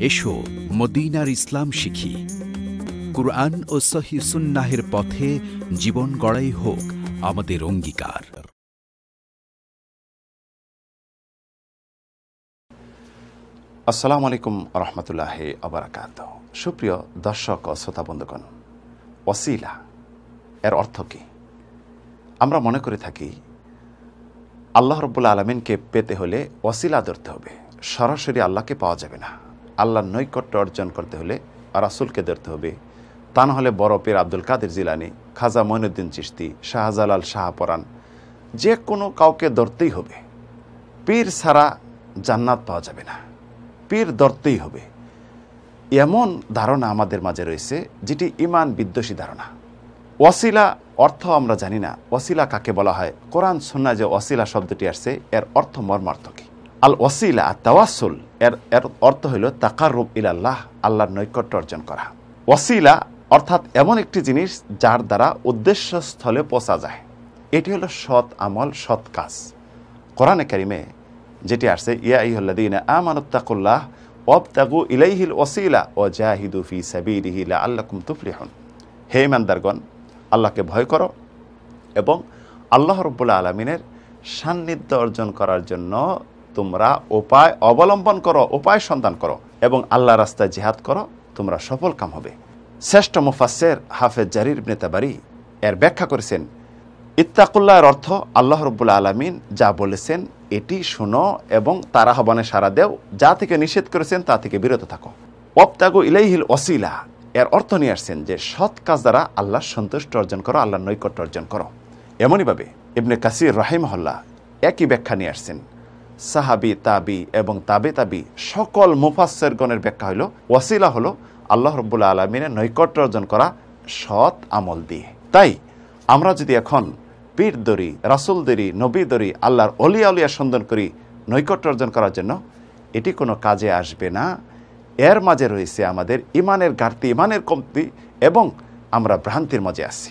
এসো, মদিনার ইসলাম শিখি। কুরআন ও সহি সুন্নাহের পথে জীবন গড়াই হোক আমাদের অঙ্গীকার। আসসালামু আলাইকুম রহমতুল্লাহ আবরাকাত সুপ্রিয় দর্শক ও শ্রোতা বন্ধুগণ ওসিলা এর অর্থ কী? আমরা মনে করে থাকি, আল্লাহ রব্বুল্লা আলমিনকে পেতে হলে ওসিলা ধরতে হবে। সরাসরি আল্লাহকে পাওয়া যাবে না। আল্লাহর নৈকট্য অর্জন করতে হলে রাসুলকে ধরতে হবে। তা না হলে বড় পীর আব্দুল কাদের জিলানি, খাজা মঈনুদ্দিন চিস্তি শাহজালাল শাহপরান যে কোনো কাউকে ধরতেই হবে। পীর ছাড়া জান্নাত পাওয়া যাবে না। পীর ধরতেই হবে। এমন ধারণা আমাদের মাঝে রয়েছে, যেটি ইমান বিদ্বেষী ধারণা। ওয়াসিলা অর্থ আমরা জানি না। ওয়াসিলা কাকে বলা হয়? কোরআন সন্না যে ওয়াসিলা শব্দটি আসছে, এর অর্থ মর্মার্থ কি আল ওয়াসিলা তাওয়াসুল এর এর অর্থ হইল তাকার রূপ ইলাল্লাহ, আল্লাহর নৈকট্য অর্জন করা। ওয়াসিলা অর্থাৎ এমন একটি জিনিস যার দ্বারা উদ্দেশ্য স্থলে পৌঁছা যায়। এটি হলো সৎ আমল, সৎ কাজ। কোরআনে কারিমে যেটি আসছে, ইয়া ইহল্লাদিন আমানুত্তাকুল্লাহ অবতাগু ইলাইহিল ওসিলা ও জাহিদু ফি সাবিরিহি লাআল্লাকুম তুফলিহুন। হে ইমানদারগণ, আল্লাহকে ভয় করো এবং আল্লাহ রব্বুল্লা আলমিনের সান্নিধ্য অর্জন করার জন্য তোমরা উপায় অবলম্বন করো, উপায় সন্ধান করো এবং আল্লাহ রাস্তায় জিহাদ করো, তোমরা সফল কাম হবে। শ্রেষ্ঠ মুফাসের হাফেজ জারির নেতাবারি এর ব্যাখ্যা করেছেন, ইত্তাকুল্লাহর অর্থ আল্লাহ রব্বুল্লা আলমিন যা বলেছেন, এটি শোনো এবং তারা হবানে সারা দেও, যা থেকে নিষেধ করেছেন তা থেকে বিরত থাকো। অপ্তাগু ইলাইহিল ওসিলা এর অর্থ নিয়ে আসছেন যে, সৎ কাজ দ্বারা আল্লাহর সন্তুষ্ট অর্জন করো আল্লাহ নৈকট্য অর্জন করো। এমনইভাবে ইবনে কাসির রাহিমহল্লা একই ব্যাখ্যা নিয়ে আসছেন সাহাবি, তাবি এবং তাবে তাবি সকল মুফাসেরগণের ব্যাখ্যা হলো ওয়াসিলা হলো আল্লাহ রব্বুল্লা আলমিনের নৈকট্য অর্জন করা সৎ আমল দিয়ে। তাই আমরা যদি এখন পীর দরি রাসুল দরি নবী দরি আল্লাহর অলিয়া অলিয়া সন্ধান করি নৈকট্য অর্জন করার জন্য, এটি কোনো কাজে আসবে না। এর মাঝে রয়েছে আমাদের ইমানের ঘাটতি, ইমানের কমতি এবং আমরা ভ্রান্তির মাঝে আছি।